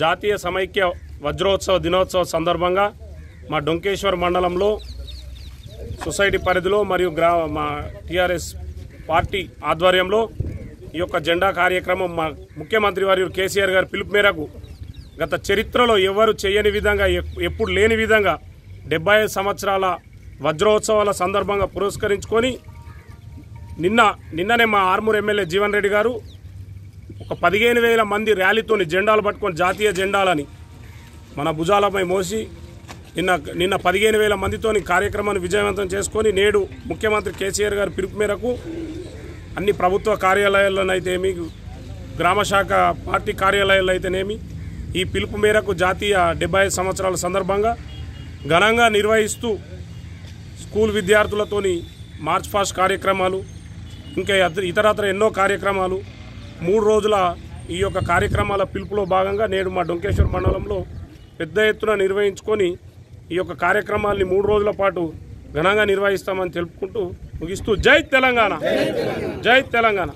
జాతీయ సమైక్య వజ్రోత్సవ దినోత్సవ సందర్భంగా మా డొంకేశ్వర్ మండలంలో సొసైటీ పరిధిలో మరియు గ్రా మా టీఆర్ఎస్ పార్టీ ఆధ్వర్యంలో ఈ యొక్క జెండా కార్యక్రమం మా ముఖ్యమంత్రి వారి కేసీఆర్ గారి పిలుపు మేరకు గత చరిత్రలో ఎవరు చేయని విధంగా ఎప్పుడు లేని విధంగా డెబ్బై సంవత్సరాల వజ్రోత్సవాల సందర్భంగా పురస్కరించుకొని నిన్న నిన్ననే మా ఆర్మూర్ ఎమ్మెల్యే జీవన్ రెడ్డి గారు ఒక పదిహేను వేల మంది ర్యాలీతోని జెండాలు పట్టుకొని జాతీయ జెండాలని మన భుజాలపై మోసి నిన్న నిన్న పదిహేను వేల మందితోని కార్యక్రమాన్ని విజయవంతం చేసుకొని నేడు ముఖ్యమంత్రి కేసీఆర్ గారి పిలుపు మేరకు అన్ని ప్రభుత్వ కార్యాలయాల్లోనైతేమి గ్రామ శాఖ పార్టీ కార్యాలయాల్లో అయితేనేమి ఈ పిలుపు మేరకు జాతీయ డెబ్బై సంవత్సరాల సందర్భంగా ఘనంగా నిర్వహిస్తూ స్కూల్ విద్యార్థులతోని మార్చ్ పాస్ట్ కార్యక్రమాలు ఇంకా ఇతరత్ర ఎన్నో కార్యక్రమాలు మూడు రోజుల ఈ యొక్క కార్యక్రమాల పిలుపులో భాగంగా నేడు మా డొంకేశ్వర్ మండలంలో పెద్ద ఎత్తున నిర్వహించుకొని ఈ యొక్క కార్యక్రమాల్ని మూడు రోజుల పాటు ఘనంగా నిర్వహిస్తామని తెలుపుకుంటూ ముగిస్తూ జై తెలంగాణ. జై తెలంగాణ.